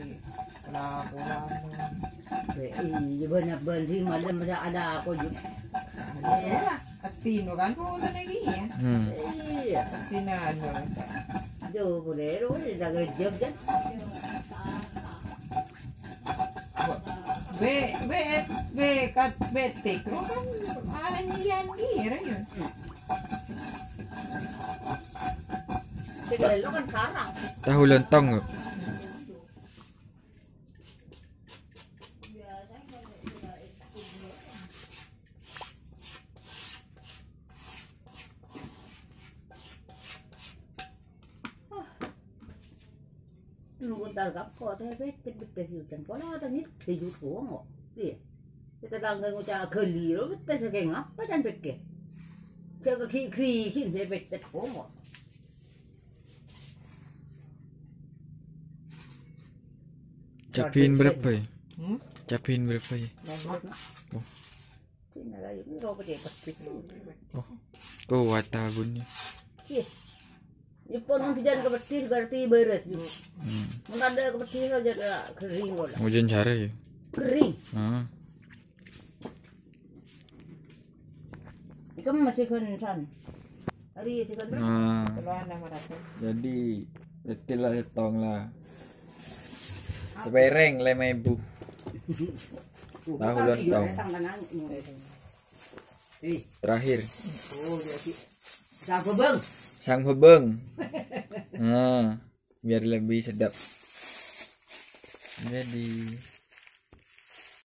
di pelakuan Eh, benar-benar sih malam ada aku juga. ya at tino kan po na nagiya Hmm. Iya, tinano ta do bolero ni dah kerja rồi. be be be kat be tikro Ta ala lên tông yun Capin berapa ya? hmm Capin berapa ya? Oh. Bet. Kuat tabunnya. Iya. Jepun mun tijan kepetis berarti beres ju. Hmm. Mun ada kepetis aja kering bola. Hujan cari. Hmm. Kering. Heeh. Kamu masih kencan. Hari itu kan. Nah. Jadi detil lah setong lah. Sepereng lem ibu. Tahu dan tong. Terakhir. Oh, jadi. Siapa bang? Sang pebeng. ah, biar lebih sedap. Jadi